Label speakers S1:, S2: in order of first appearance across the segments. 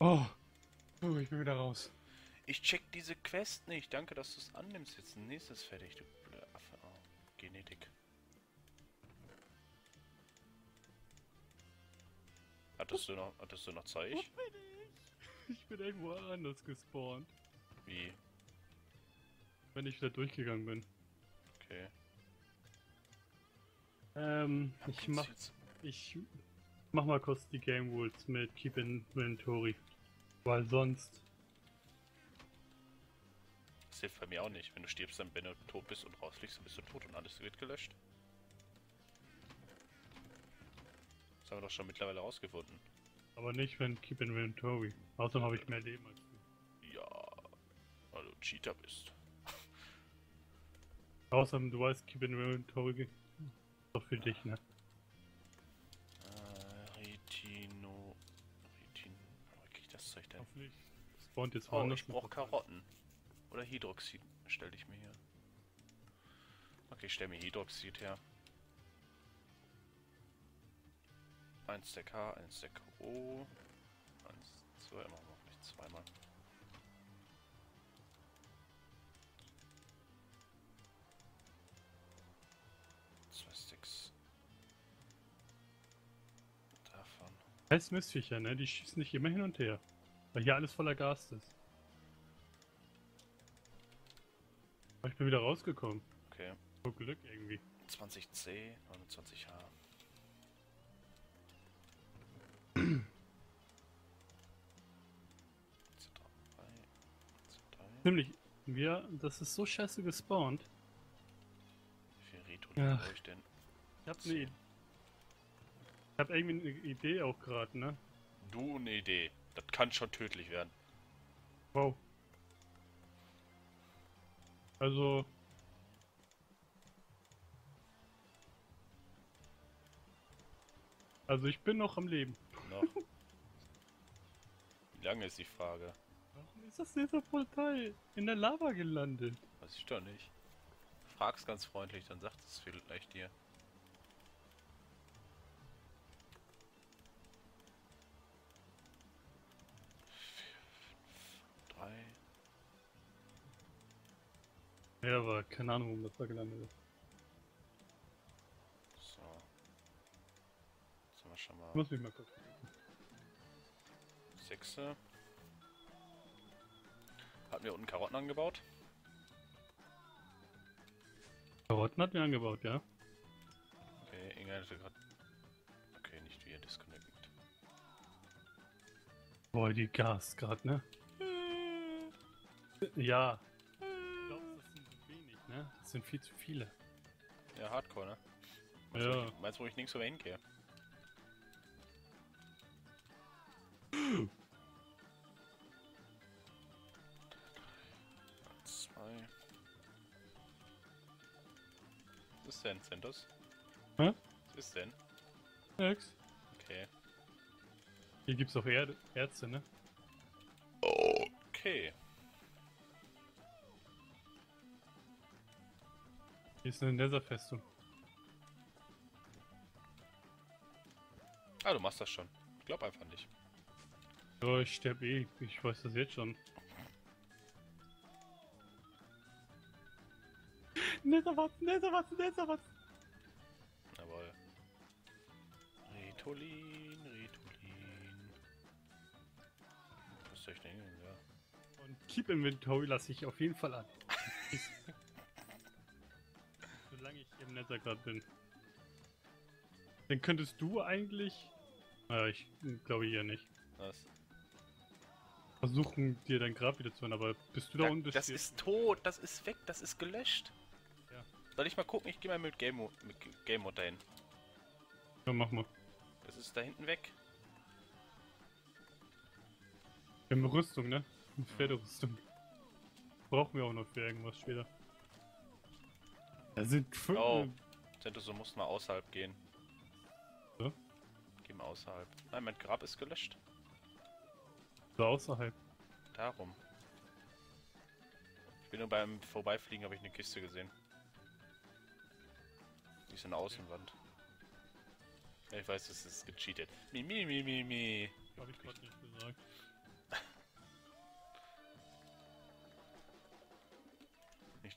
S1: Oh. Oh, ich bin wieder raus.
S2: Ich check diese Quest nicht. Danke, dass du es annimmst. Jetzt ein nächstes fertig, du blöde Affe. Oh, Genetik. Hattest du noch, hattest du noch Zeug?
S1: Wo bin ich? Ich bin irgendwo anders gespawnt,
S2: Wie?
S1: wenn ich wieder durchgegangen bin.
S2: Okay.
S1: Ähm, ich mach, ich mach mal kurz die Game Rules mit Keep Inventory. Weil sonst,
S2: Das hilft bei mir auch nicht. Wenn du stirbst, dann wenn du tot bist und rausfliegst, dann bist du tot und alles wird gelöscht. Das haben wir doch schon mittlerweile rausgefunden.
S1: aber nicht wenn Keep Inventory. Außerdem habe ich mehr Leben als du.
S2: Ja, weil du Cheater bist.
S1: Außerdem, du weißt, Keep Inventory doch für dich, ne?
S2: Äh, Retino... Retin... Wo krieg ich
S1: Hoffentlich spawnt jetzt
S2: Oh, ich
S1: noch
S2: brauch
S1: was.
S2: Karotten. Oder Hydroxid stell ich mir hier. Okay, ich stell mir Hydroxid her. Ein Stack H, ein Stack O. Eins, zwei, machen wir vielleicht zweimal. Zwei Sticks. Davon.
S1: Heißt Mistviecher, ne? Die schießen nicht immer hin und her. Weil hier alles voller Gas ist. Aber ich bin wieder rausgekommen.
S2: Okay.
S1: So Glück irgendwie.
S2: 20C, 29H. C3, C3.
S1: Nämlich, wir, das ist so scheiße gespawnt.
S2: Wie viel Retro brauche ich denn?
S1: Ich hab ne Ich hab irgendwie eine Idee auch gerade, ne?
S2: Du eine Idee. Das kann schon tödlich werden.
S1: Wow. Also. Also ich bin noch am Leben.
S2: Noch. Wie lange ist die Frage?
S1: Warum ist das dieser Portal in der Lava gelandet?
S2: Weiß ich doch nicht. Frag's ganz freundlich, dann sagt es vielleicht dir.
S1: Ja, aber keine Ahnung, warum das da gelandet ist.
S2: So. Jetzt haben wir schon
S1: Ich
S2: mal
S1: muss mich mal kurz.
S2: sechste. Hatten wir unten Karotten angebaut?
S1: Karotten hat mir angebaut, ja?
S2: Okay, Inga hatte gerade. Okay, nicht wir disconnected.
S1: Boah, die Gas gerade, ne? Ja. Das sind viel zu viele.
S2: Ja, Hardcore, ne? Meinst du,
S1: Ja.
S2: wo ich- Meinst du, wo ich nirgends mehr hingehe? Zwei. Was ist denn, Centos?
S1: Hä?
S2: Was ist denn?
S1: Nix.
S2: Okay.
S1: Hier gibt's auch Erd Ärzte, ne?
S2: Okay.
S1: Hier ist eine Netherfestung.
S2: Ah, du machst das schon. Ich glaub einfach nicht.
S1: Ja, ich sterb eh. Ich weiß das jetzt schon. Netherwatz, Netherwatz, Netherwatz.
S2: Jawohl. Retolin, Retolin. Was soll ich denn? Ja.
S1: Und Keep Inventory lasse ich auf jeden Fall an. Solange ich im Nether gerade bin. Dann könntest du eigentlich. Naja, ich glaube eher nicht.
S2: Was?
S1: Versuchen dir dein Grab wieder zu holen, aber bist du da
S2: Ja,
S1: unten?
S2: das ist tot, das ist weg, das ist gelöscht.
S1: Ja.
S2: Soll ich mal gucken? Ich gehe mal mit Game Mode, mit Game Mode dahin.
S1: Ja, mach mal.
S2: Das ist da hinten weg.
S1: Wir haben Rüstung, ne? Eine Pferderüstung. Brauchen wir auch noch für irgendwas später. Da sind fünf.
S2: Oh. Sentos, du musst mal außerhalb gehen.
S1: So?
S2: Geh mal außerhalb. Nein, mein Grab ist gelöscht.
S1: So außerhalb.
S2: Darum. Ich bin nur beim Vorbeifliegen, habe ich eine Kiste gesehen. Die ist in der Außenwand. Ich weiß, das ist gecheatet. Mi, mi, mi, mi, mi.
S1: Hab ich gerade nicht gesagt.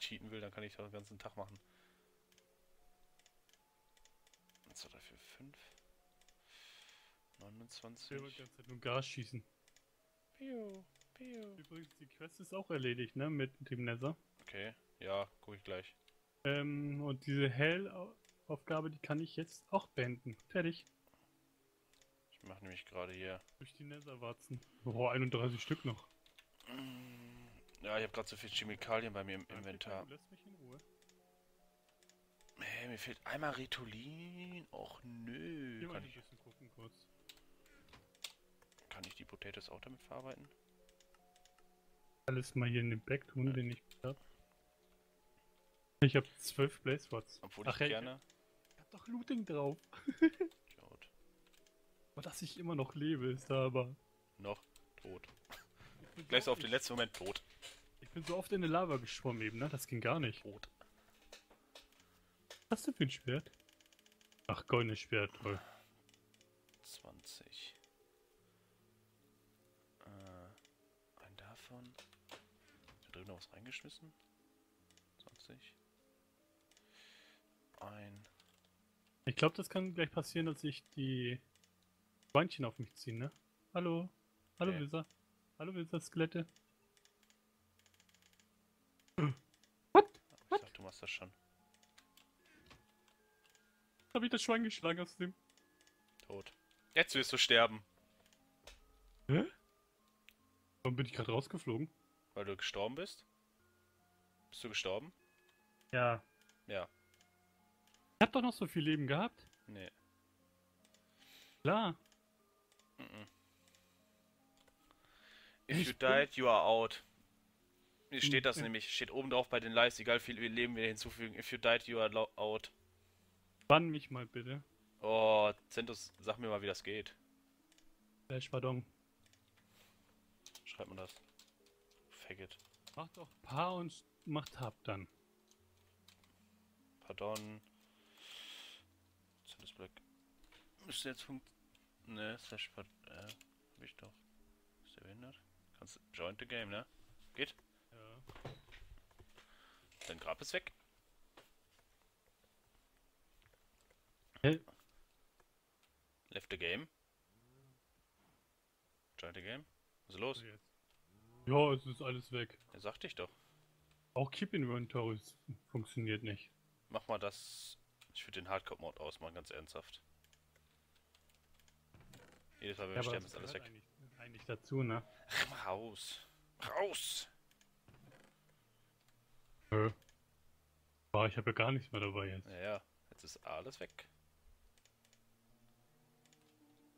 S2: Cheaten will, dann kann ich das den ganzen Tag machen. 1, 2, 3, 4, 5.
S1: Ich will die
S2: 29.
S1: ganze Zeit nur Gas schießen.
S2: Piu, piu.
S1: Übrigens, die Quest ist auch erledigt, ne? Mit dem Nether.
S2: Okay, ja, gucke ich gleich.
S1: Ähm, und diese Hell-Aufgabe, die kann ich jetzt auch beenden. Fertig.
S2: Ich mache nämlich gerade hier.
S1: Durch die Nether-Warzen. Oh, 31 Stück noch.
S2: Mm, Ja, ich habe gerade so viel Chemikalien bei mir im Inventar.
S1: Lässt mich in Ruhe.
S2: Hey, mir fehlt einmal Ritolin. Och nö.
S1: Hier
S2: Kann ich,
S1: gucken kurz.
S2: kann ich die Potatoes auch damit verarbeiten?
S1: Alles mal hier in den Back tun, den ich hab. Ich habe zwölf Blazewords.
S2: Obwohl
S1: Ach
S2: ich
S1: ja,
S2: gerne.
S1: Ich hab doch Looting drauf.
S2: Idiot.
S1: Aber dass ich immer noch lebe, ist da aber.
S2: Noch tot.
S1: Ich bin
S2: Gleich so auf
S1: oft-
S2: den letzten Moment tot.
S1: Ich bin so oft in eine Lava geschwommen eben, ne? Das ging gar nicht.
S2: Tot.
S1: Was hast du für ein Schwert? Ach, goldenes Schwert, toll.
S2: 20. Äh, ein davon. Da drüben noch was reingeschmissen? 20. Ein.
S1: Ich glaube, das kann gleich passieren, dass sich die Schweinchen auf mich ziehen, ne? Hallo? Hallo,
S2: Okay.
S1: Hallo, Wilser, Skelette?
S2: Ich sag, du machst das schon.
S1: Hab ich das Schwein geschlagen aus dem...
S2: Tot. Jetzt wirst du sterben,
S1: Hä? Warum bin ich gerade rausgeflogen?
S2: weil du gestorben bist. Bist du gestorben?
S1: Ja.
S2: Ja.
S1: Ich hab doch noch so viel Leben gehabt.
S2: Nee.
S1: Klar.
S2: If
S1: Ich
S2: you died, you are out. Hier
S1: Hm,
S2: steht das
S1: ja.
S2: nämlich, steht oben drauf bei den Lives, egal wie viel Leben wir hinzufügen. If you died, you are out.
S1: Bann mich mal bitte.
S2: Oh, Zentus, sag mir mal, wie das geht.
S1: Flash, pardon.
S2: Schreibt man das. Faggot.
S1: Mach doch Paar und mach Tab dann.
S2: Pardon. Zentus Black. Müsste jetzt funkt. Ne, slash pard äh, hab ich doch. Ist der behindert? Kannst join the game, ne? Geht?
S1: Ja.
S2: Dein Grab ist weg.
S1: Hä?
S2: Left the game. Join the game. Was ist los?
S1: Jetzt. Ja, es ist alles weg.
S2: Ja, sagte ich doch.
S1: Auch Keep Inventory funktioniert nicht.
S2: Mach mal das. Ich würde den Hardcore-Mod ausmachen, ganz ernsthaft. Jedes Mal, wenn wir sterben,
S1: das
S2: ist alles weg.
S1: Eigentlich, eigentlich dazu, ne?
S2: Ach, raus. Raus!
S1: Nö. Boah, ich habe ja gar nichts mehr dabei jetzt.
S2: Ja, ja. Jetzt ist alles weg.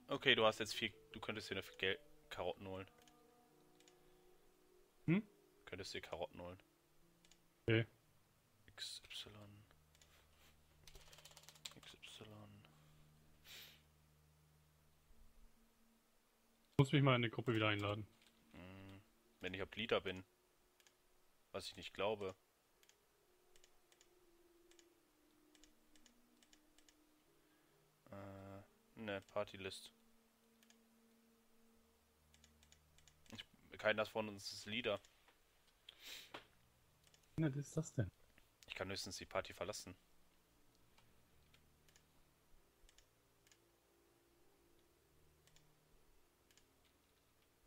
S2: Okay, du hast jetzt vier. Du könntest dir dafür Geld. Karotten holen.
S1: Hm?
S2: Könntest dir Karotten holen.
S1: Okay.
S2: XY.
S1: Muss mich mal in die Gruppe wieder einladen.
S2: Hm, Wenn ich ab Leader bin. Was ich nicht glaube. Äh, ne, Partylist. Ich, keiner von uns ist Leader.
S1: Was ist das denn?
S2: Ich kann höchstens die Party verlassen.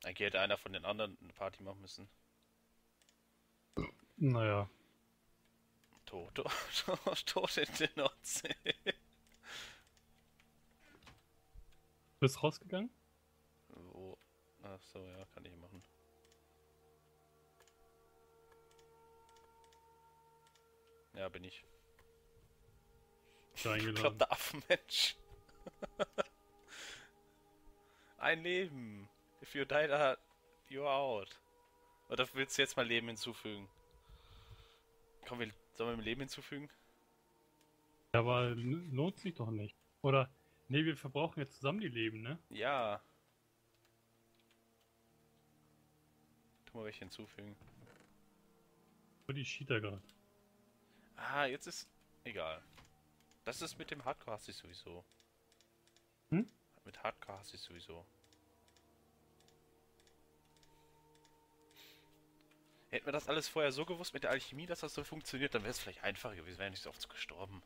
S2: Eigentlich hätte einer von den anderen eine Party machen müssen.
S1: Naja.
S2: Tot, tot, tot, tot in den Nordsee.
S1: Bist du rausgegangen?
S2: Wo? Ach so, ja, kann ich machen. Ja, bin ich.
S1: Du eingeladen?
S2: Verdammter Affenmensch. Ein Leben. If you die, da, you're out. Oder willst du jetzt mal Leben hinzufügen? Komm, wir, sollen wir Leben hinzufügen?
S1: Ja, aber lohnt sich doch nicht. Oder, nee, wir verbrauchen jetzt zusammen die Leben, ne?
S2: Ja. Tu mal welche hinzufügen.
S1: Wo die Cheater gerade.
S2: Ah, jetzt ist. Egal. Das ist mit dem Hardcore hasse ich sowieso.
S1: Hm?
S2: Mit Hardcore hasse ich sowieso. Hätten wir das alles vorher so gewusst mit der Alchemie, dass das so funktioniert, dann wäre es vielleicht einfacher gewesen, wäre nicht so oft gestorben.